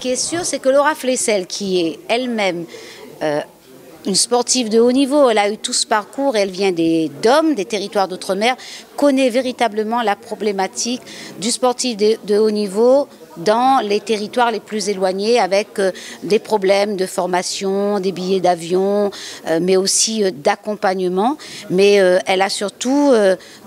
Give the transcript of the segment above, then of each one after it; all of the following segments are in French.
qui est sûr, c'est que Laura Flessel, qui est elle-même euh, une sportive de haut niveau, elle a eu tout ce parcours, elle vient des DOM, des territoires d'outre-mer, connaît véritablement la problématique du sportif de, haut niveau dans les territoires les plus éloignés avec euh, des problèmes de formation, des billets d'avion, euh, mais aussi d'accompagnement. Mais elle a surtout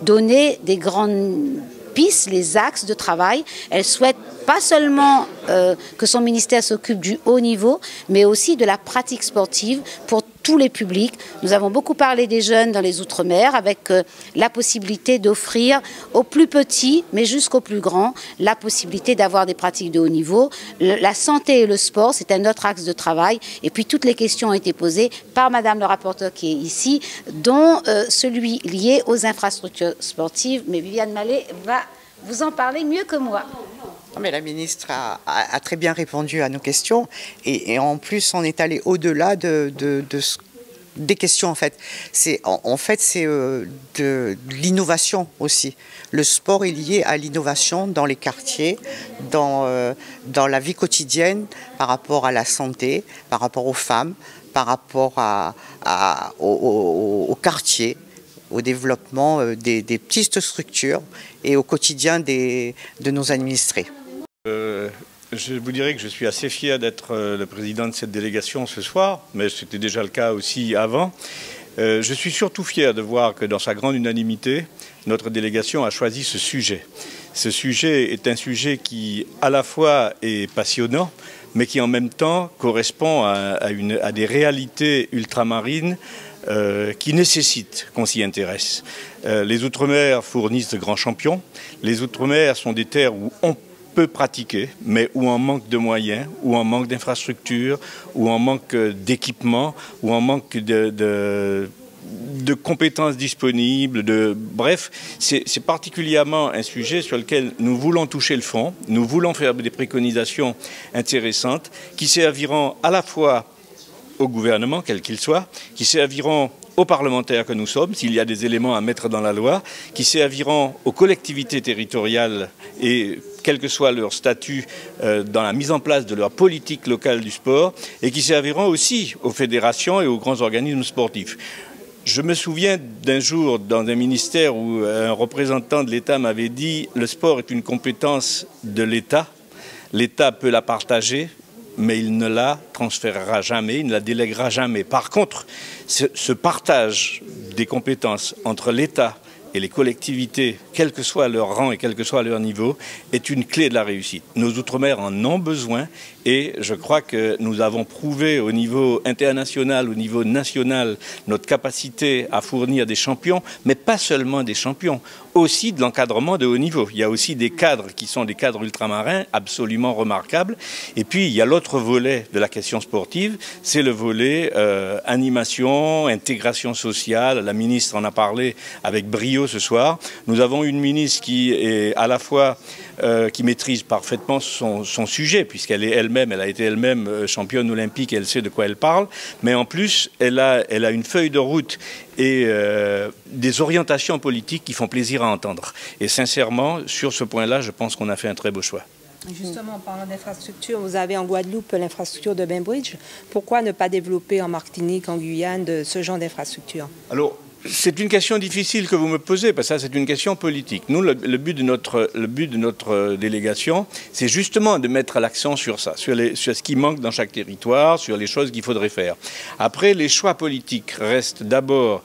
donné des grandes pistes, les axes de travail. Elle souhaite pas seulement euh, que son ministère s'occupe du haut niveau, mais aussi de la pratique sportive pour tous les publics. Nous avons beaucoup parlé des jeunes dans les Outre-mer avec euh, la possibilité d'offrir aux plus petits, mais jusqu'aux plus grands, la possibilité d'avoir des pratiques de haut niveau. la santé et le sport, c'est un autre axe de travail. Et puis toutes les questions ont été posées par Madame le rapporteur qui est ici, dont euh, celui lié aux infrastructures sportives. Mais Viviane Mallet va vous en parler mieux que moi mais la ministre a, très bien répondu à nos questions et, en plus on est allé au-delà de, des questions en fait. C'est en, fait c'est euh, de, l'innovation aussi. Le sport est lié à l'innovation dans les quartiers, dans, euh, dans la vie quotidienne, par rapport à la santé, par rapport aux femmes, par rapport à, au, quartier au développement euh, des, des, petites structures et au quotidien des, de nos administrés. Euh, je vous dirais que je suis assez fier d'être euh, le président de cette délégation ce soir, mais c'était déjà le cas aussi avant. Euh, je suis surtout fier de voir que dans sa grande unanimité, notre délégation a choisi ce sujet. Ce sujet est un sujet qui, à la fois, est passionnant, mais qui en même temps correspond à, des réalités ultramarines qui nécessitent qu'on s'y intéresse. les Outre-mer fournissent de grands champions. Les Outre-mer sont des terres où on peut pratiquer, mais où on manque de moyens, où on manque d'infrastructures, où on manque d'équipements, où on manque de, de, compétences disponibles. De... Bref, c'est particulièrement un sujet sur lequel nous voulons toucher le fond, nous voulons faire des préconisations intéressantes qui serviront à la fois au gouvernement, quel qu'il soit, qui serviront aux parlementaires que nous sommes, s'il y a des éléments à mettre dans la loi, qui serviront aux collectivités territoriales et quel que soit leur statut euh, dans la mise en place de leur politique locale du sport, et qui serviront aussi aux fédérations et aux grands organismes sportifs. Je me souviens d'un jour dans un ministère où un représentant de l'État m'avait dit le sport est une compétence de l'État, l'État peut la partager, mais il ne la transférera jamais, il ne la déléguera jamais. Par contre, ce, partage des compétences entre l'État et les collectivités, quel que soit leur rang et quel que soit leur niveau, est une clé de la réussite. Nos Outre-mer en ont besoin et je crois que nous avons prouvé au niveau international, au niveau national, notre capacité à fournir des champions, mais pas seulement des champions, aussi de l'encadrement de haut niveau. Il y a aussi des cadres qui sont des cadres ultramarins absolument remarquables. Et puis, il y a l'autre volet de la question sportive, c'est le volet euh, animation, intégration sociale. La ministre en a parlé avec brio ce soir. Nous avons une ministre qui est à la fois euh, qui maîtrise parfaitement son, sujet, puisqu'elle est elle-même, elle a été elle-même euh, championne olympique et elle sait de quoi elle parle. Mais en plus, elle a, elle a une feuille de route et euh, des orientations politiques qui font plaisir à entendre. Et sincèrement, sur ce point-là, je pense qu'on a fait un très beau choix. Justement, en parlant d'infrastructure, vous avez en Guadeloupe l'infrastructure de Bainbridge. Pourquoi ne pas développer en Martinique, en Guyane, de ce genre d'infrastructure Alors, c'est une question difficile que vous me posez, parce que ça, c'est une question politique. Nous, le, but de notre, le but de notre euh, délégation, c'est justement de mettre l'accent sur ça, sur, sur, ce qui manque dans chaque territoire, sur les choses qu'il faudrait faire. Après, les choix politiques restent d'abord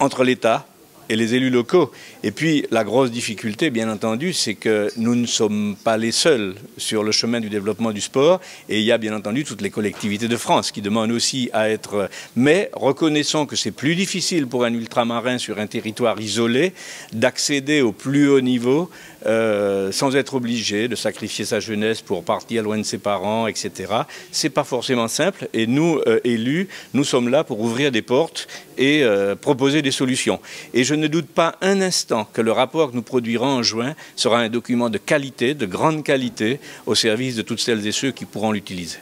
entre l'État, et les élus locaux. Et puis la grosse difficulté, bien entendu, c'est que nous ne sommes pas les seuls sur le chemin du développement du sport. Et il y a bien entendu toutes les collectivités de France qui demandent aussi à être... Mais reconnaissons que c'est plus difficile pour un ultramarin sur un territoire isolé d'accéder au plus haut niveau euh, sans être obligé de sacrifier sa jeunesse pour partir loin de ses parents, etc. C'est pas forcément simple. Et nous, euh, élus, nous sommes là pour ouvrir des portes et euh, proposer des solutions. Et je ne doute pas un instant que le rapport que nous produirons en juin sera un document de qualité, de grande qualité, au service de toutes celles et ceux qui pourront l'utiliser.